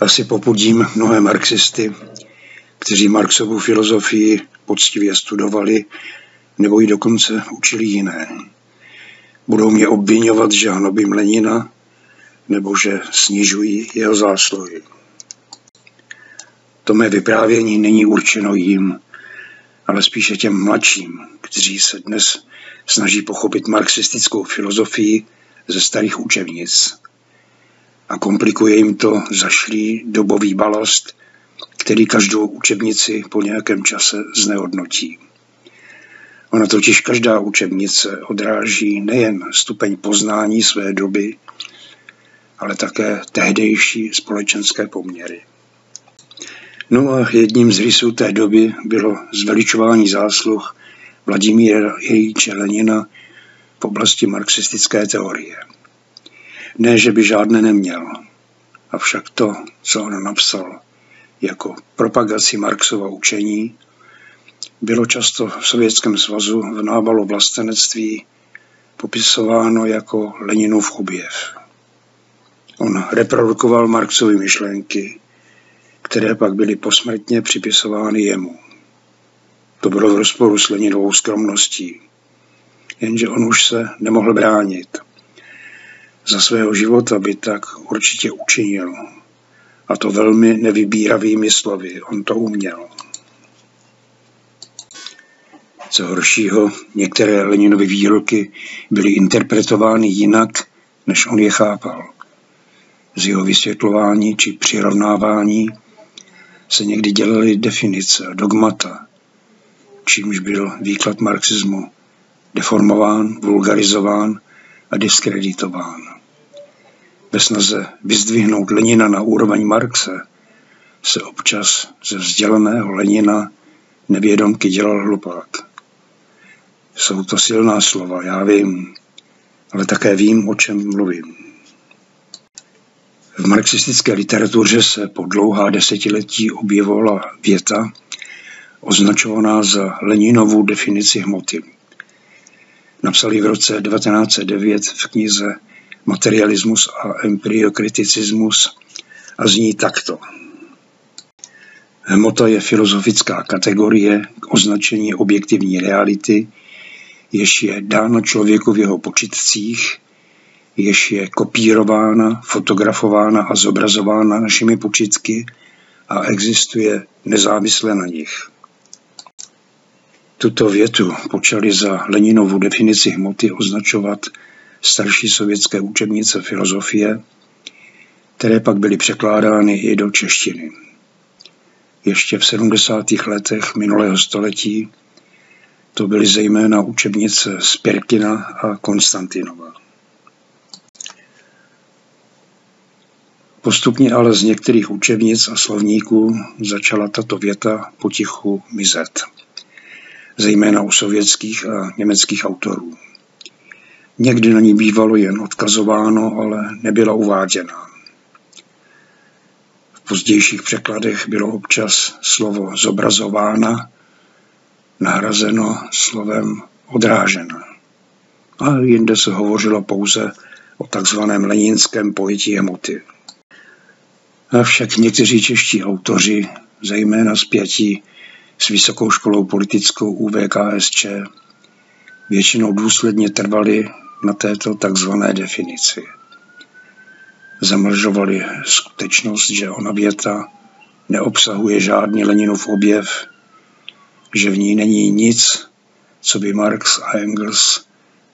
Asi popudím mnohé marxisty, kteří Marxovu filozofii poctivě studovali nebo ji dokonce učili jiné. Budou mě obvinovat, že hanobím Lenina nebo že snižují jeho zásluhy. To mé vyprávění není určeno jim, ale spíše těm mladším, kteří se dnes snaží pochopit marxistickou filozofii ze starých učebnic. A komplikuje jim to zašlý dobový balast, který každou učebnici po nějakém čase znehodnotí. Ona totiž každá učebnice odráží nejen stupeň poznání své doby, ale také tehdejší společenské poměry. No a jedním z rysů té doby bylo zveličování zásluh Vladimíra Ilíče Lenina v oblasti marxistické teorie. Ne, že by žádné neměl, avšak to, co on napsal jako propagaci Marxova učení, bylo často v Sovětském svazu v nábalu vlastenectví popisováno jako Leninův objev. On reprodukoval Marxovy myšlenky, které pak byly posmrtně připisovány jemu. To bylo v rozporu s Leninovou skromností. Jenže on už se nemohl bránit. Za svého života by tak určitě učinil. A to velmi nevybíravými slovy. On to uměl. Co horšího, některé Leninovy výroky byly interpretovány jinak, než on je chápal. Z jeho vysvětlování či přirovnávání se někdy dělaly definice, dogmata, čímž byl výklad marxismu deformován, vulgarizován a diskreditován. Ve snaze vyzdvihnout Lenina na úroveň Marxe se občas ze vzdělaného Lenina nevědomky dělal hlupák. Jsou to silná slova, já vím, ale také vím, o čem mluvím. V marxistické literatuře se po dlouhá desetiletí objevovala věta, označovaná za Leninovu definici hmoty. Napsali v roce 1909 v knize Materialismus a empiriokritismus a zní takto. Hmota je filozofická kategorie k označení objektivní reality, jež je dána člověku v jeho počitcích jež je kopírována, fotografována a zobrazována našimi počitky a existuje nezávisle na nich. Tuto větu počali za Leninovu definici hmoty označovat starší sovětské učebnice filozofie, které pak byly překládány i do češtiny. Ještě v 70. letech minulého století to byly zejména učebnice z Pirkina a Konstantinova. Postupně ale z některých učebnic a slovníků začala tato věta potichu mizet, zejména u sovětských a německých autorů. Někdy na ní bývalo jen odkazováno, ale nebyla uváděna. V pozdějších překladech bylo občas slovo zobrazována nahrazeno slovem odrážena. A jinde se hovořilo pouze o takzvaném leninském pojetí emotiv. Avšak někteří čeští autoři, zejména zpětí s Vysokou školou politickou UVKSČ, většinou důsledně trvali na této takzvané definici. Zamlžovali skutečnost, že ona věta neobsahuje žádný Leninův objev, že v ní není nic, co by Marx a Engels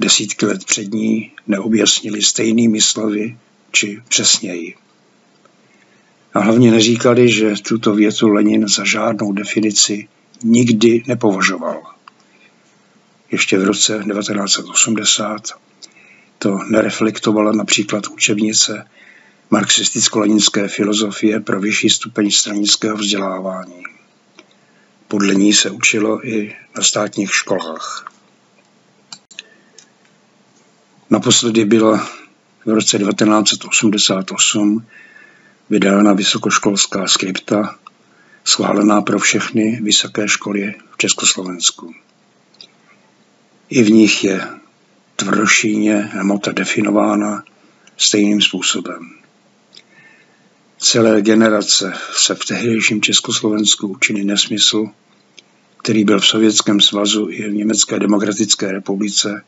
desítky let před ní neobjasnili stejnými slovy či přesněji. A hlavně neříkali, že tuto větu Lenin za žádnou definici nikdy nepovažoval. Ještě v roce 1980 to nereflektovala například učebnice marxisticko-leninské filozofie pro vyšší stupeň stranického vzdělávání. Podle ní se učilo i na státních školách. Naposledy byla v roce 1988 vydána vysokoškolská skripta, schválená pro všechny vysoké školy v Československu. I v nich je tvrdošíně hmota definována stejným způsobem. Celé generace se v tehdejším Československu učili nesmysl, který byl v Sovětském svazu i v Německé demokratické republice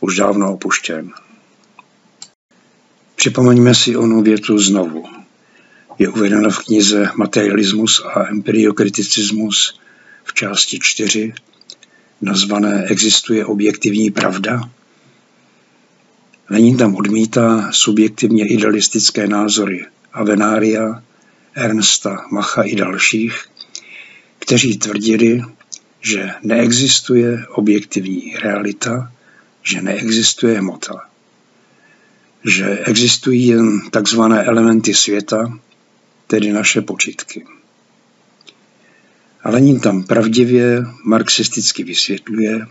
už dávno opuštěn. Připomeňme si onu větu znovu. Je uvedena v knize Materialismus a empiriokriticismus v části 4, nazvané Existuje objektivní pravda? Lenin tam odmítá subjektivně idealistické názory Avenária, Ernsta Macha i dalších, kteří tvrdili, že neexistuje objektivní realita, že neexistuje hmota, že existují jen takzvané elementy světa, tedy naše počitky. A Lenin tam pravdivě marxisticky vysvětluje,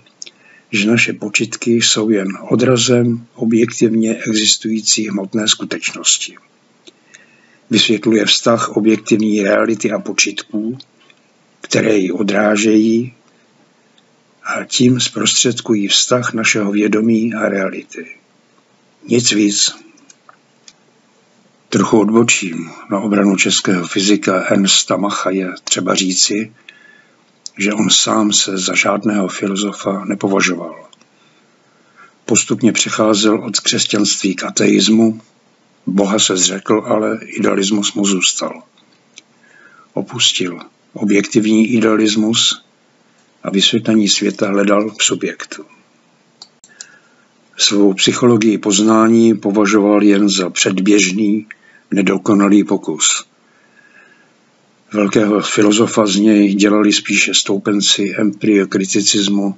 že naše počitky jsou jen odrazem objektivně existující hmotné skutečnosti. Vysvětluje vztah objektivní reality a počitků, které ji odrážejí a tím zprostředkují vztah našeho vědomí a reality. Nic víc. Trochu odbočím na obranu českého fyzika Ernsta Macha je třeba říci, že on sám se za žádného filozofa nepovažoval. Postupně přecházel od křesťanství k ateismu, Boha se zřekl, ale idealismus mu zůstal. Opustil objektivní idealismus a vysvětlení světa hledal v subjektu. Svou psychologii poznání považoval jen za předběžný, nedokonalý pokus. Velkého filozofa z něj dělali spíše stoupenci empiriokritismu,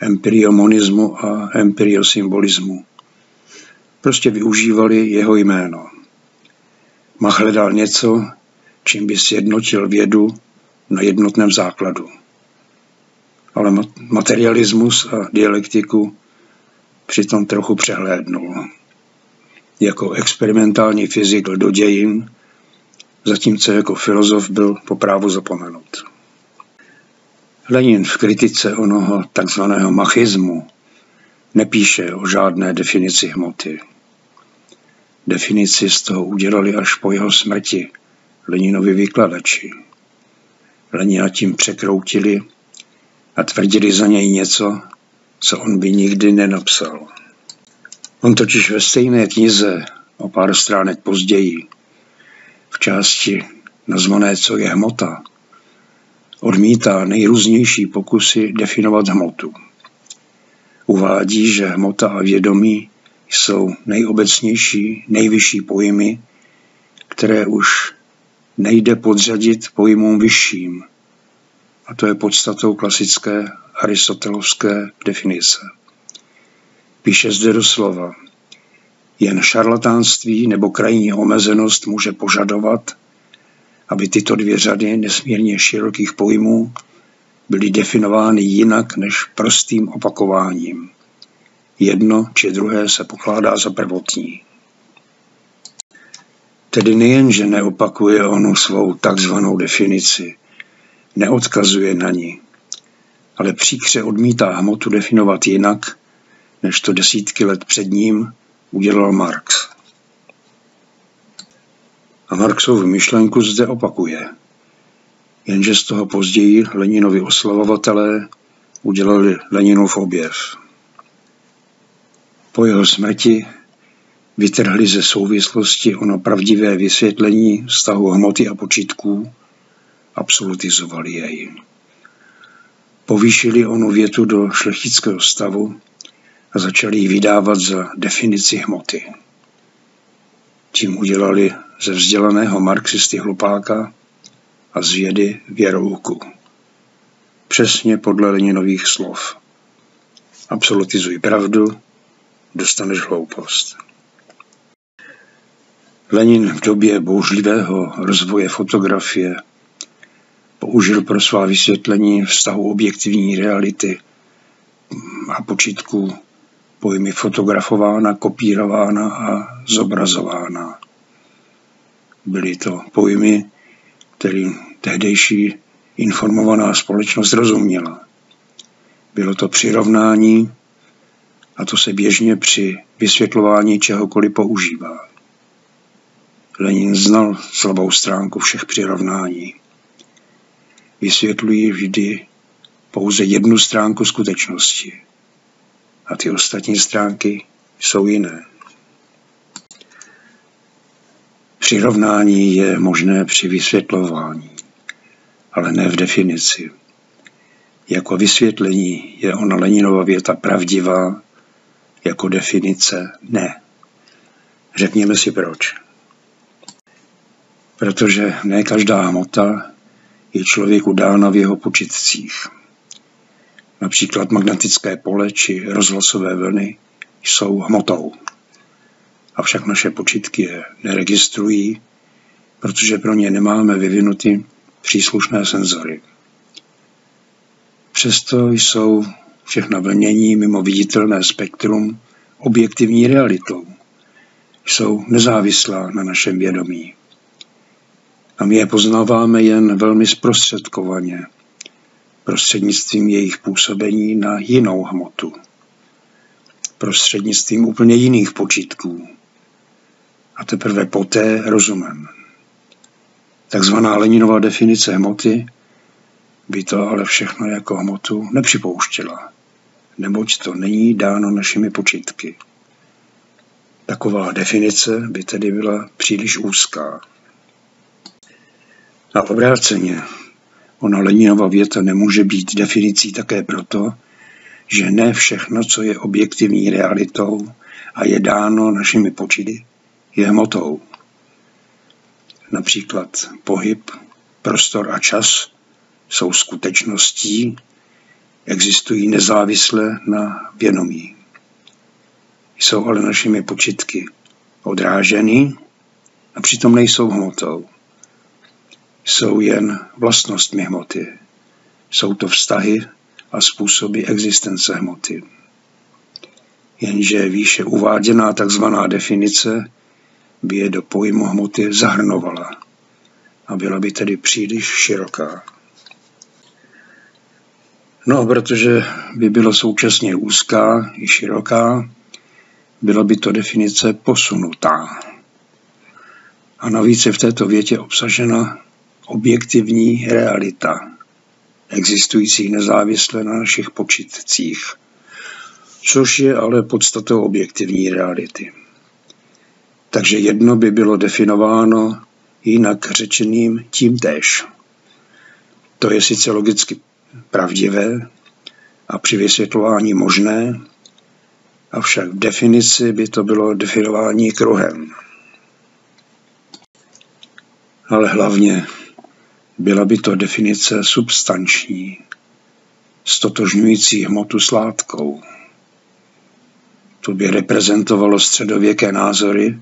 empiriomonismu a empiriosymbolismu. Prostě využívali jeho jméno. Mach hledal něco, čím by sjednotil vědu na jednotném základu. Ale materialismus a dialektiku přitom trochu přehlédnul. Jako experimentální fyzik do dějin, zatímco jako filozof byl po právu zapomenut. Lenin v kritice onoho takzvaného machismu nepíše o žádné definici hmoty. Definici z toho udělali až po jeho smrti Leninovi vykladači. Lenina tím překroutili a tvrdili za něj něco, co on by nikdy nenapsal. On totiž ve stejné knize o pár stránek později, v části nazvané Co je hmota, odmítá nejrůznější pokusy definovat hmotu. Uvádí, že hmota a vědomí jsou nejobecnější, nejvyšší pojmy, které už nejde podřadit pojmům vyšším. A to je podstatou klasické aristotelovské definice. Píše zde doslova, jen šarlatánství nebo krajní omezenost může požadovat, aby tyto dvě řady nesmírně širokých pojmů byly definovány jinak než prostým opakováním. Jedno či druhé se pokládá za prvotní. Tedy nejen, že neopakuje onu svou takzvanou definici, neodkazuje na ní, ale příkře odmítá hmotu definovat jinak, než to desítky let před ním udělal Marx. A Marxovu myšlenku zde opakuje. Jenže z toho později Leninovi oslavovatelé udělali Leninův objev. Po jeho smrti vytrhli ze souvislosti ono pravdivé vysvětlení vztahu hmoty a počitků, absolutizovali jej. Povýšili onu větu do šlechtického stavu a začali ji vydávat za definici hmoty. Tím udělali ze vzdělaného marxisty hlupáka a z vědy věrouku. Přesně podle Leninových slov. Absolutizuj pravdu, dostaneš hloupost. Lenin v době bouřlivého rozvoje fotografie použil pro svá vysvětlení vztahu objektivní reality a počítku pojmy fotografována, kopírována a zobrazována. Byly to pojmy, kterým tehdejší informovaná společnost rozuměla. Bylo to přirovnání a to se běžně při vysvětlování čehokoliv používá. Lenin znal slabou stránku všech přirovnání. Vysvětlují vždy pouze jednu stránku skutečnosti. A ty ostatní stránky jsou jiné. Přirovnání je možné při vysvětlování, ale ne v definici. Jako vysvětlení je ona Leninova věta pravdivá, jako definice ne. Řekněme si proč. Protože ne každá hmota je člověku dána v jeho počitcích. Například magnetické pole či rozhlasové vlny jsou hmotou. Avšak naše počitky je neregistrují, protože pro ně nemáme vyvinuty příslušné senzory. Přesto jsou všechna vlnění mimo viditelné spektrum objektivní realitou. Jsou nezávislá na našem vědomí. A my je poznáváme jen velmi zprostředkovaně, prostřednictvím jejich působení na jinou hmotu, prostřednictvím úplně jiných počitků. A teprve poté rozumem. Takzvaná Leninová definice hmoty by to ale všechno jako hmotu nepřipouštěla, neboť to není dáno našimi počítky. Taková definice by tedy byla příliš úzká. A obráceně, ona Leninova věta nemůže být definicí také proto, že ne všechno, co je objektivní realitou a je dáno našimi počity, je hmotou. Například pohyb, prostor a čas jsou skutečností, existují nezávisle na vědomí. Jsou ale našimi počitky odráženy a přitom nejsou hmotou. Jsou jen vlastnostmi hmoty. Jsou to vztahy a způsoby existence hmoty. Jenže výše uváděná tzv. definice by je do pojmu hmoty zahrnovala a byla by tedy příliš široká. No, protože by byla současně úzká i široká, byla by to definice posunutá. A navíc je v této větě obsažena objektivní realita, existující nezávisle na našich počitcích, což je ale podstatou objektivní reality. Takže jedno by bylo definováno jinak řečeným tím též. To je sice logicky pravdivé a při vysvětlování možné, avšak v definici by to bylo definování kruhem. Ale hlavně byla by to definice substanční, stotožňující hmotu s látkou. To by reprezentovalo středověké názory,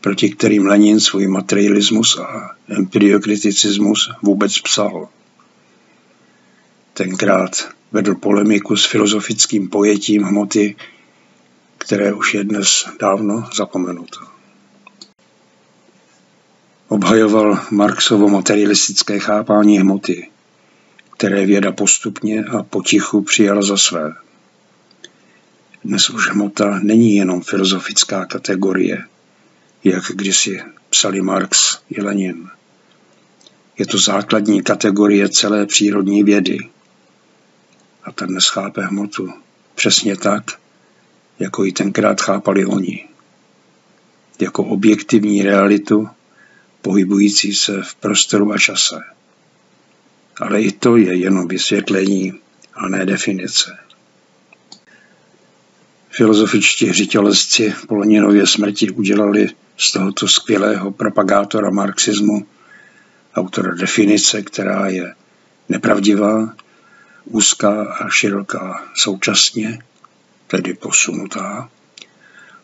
proti kterým Lenin svůj materialismus a empiriokriticismus vůbec psal. Tenkrát vedl polemiku s filozofickým pojetím hmoty, které už je dnes dávno zapomenuto. Obhajoval Marxovo materialistické chápání hmoty, které věda postupně a potichu přijala za své. Dnes už hmota není jenom filozofická kategorie, jak kdysi psali Marx i Lenin. Je to základní kategorie celé přírodní vědy – a ten dnes chápe hmotu přesně tak, jako ji tenkrát chápali oni. Jako objektivní realitu, pohybující se v prostoru a čase. Ale i to je jenom vysvětlení a ne definice. Filozofičtí hřitělezci po Leninově smrti udělali z tohoto skvělého propagátora marxismu autora definice, která je nepravdivá úzká a široká současně, tedy posunutá,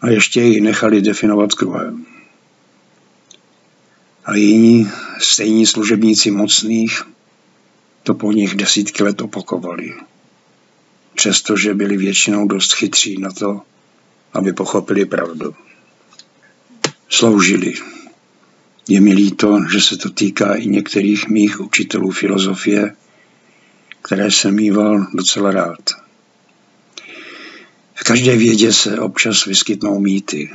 a ještě ji nechali definovat kruhem. A jiní, stejní služebníci mocných, to po nich desítky let opakovali, přestože byli většinou dost chytří na to, aby pochopili pravdu. Sloužili. Je mi líto, že se to týká i některých mých učitelů filozofie, které jsem mýval docela rád. V každé vědě se občas vyskytnou mýty.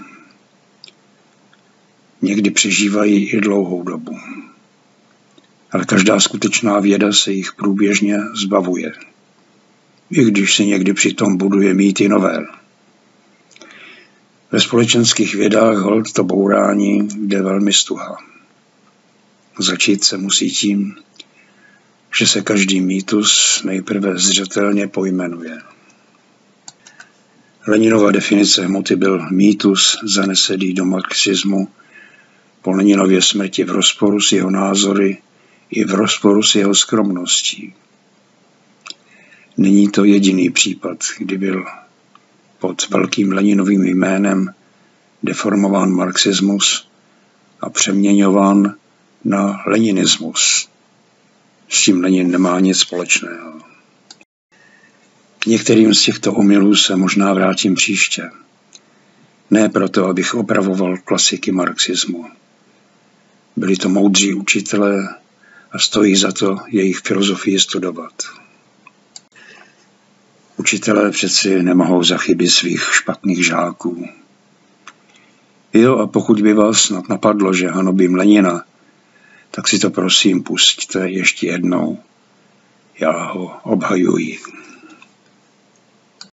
Někdy přežívají i dlouhou dobu. Ale každá skutečná věda se jich průběžně zbavuje. I když se někdy přitom buduje mít i nové. Ve společenských vědách hold to bourání jde velmi stuha. Začít se musí tím, že se každý mýtus nejprve zřetelně pojmenuje. Leninova definice hmoty byl mýtus zanesený do marxismu po Leninově smrti v rozporu s jeho názory i v rozporu s jeho skromností. Není to jediný případ, kdy byl pod velkým Leninovým jménem deformován marxismus a přeměňován na leninismus. S tím Lenin nemá nic společného. K některým z těchto omylů se možná vrátím příště. Ne proto, abych opravoval klasiky marxismu. Byli to moudří učitelé a stojí za to jejich filozofii studovat. Učitelé přeci nemohou za chyby svých špatných žáků. Jo, a pokud by vás snad napadlo, že hanobím Lenina, tak si to prosím pusťte ještě jednou. Já ho obhajuji.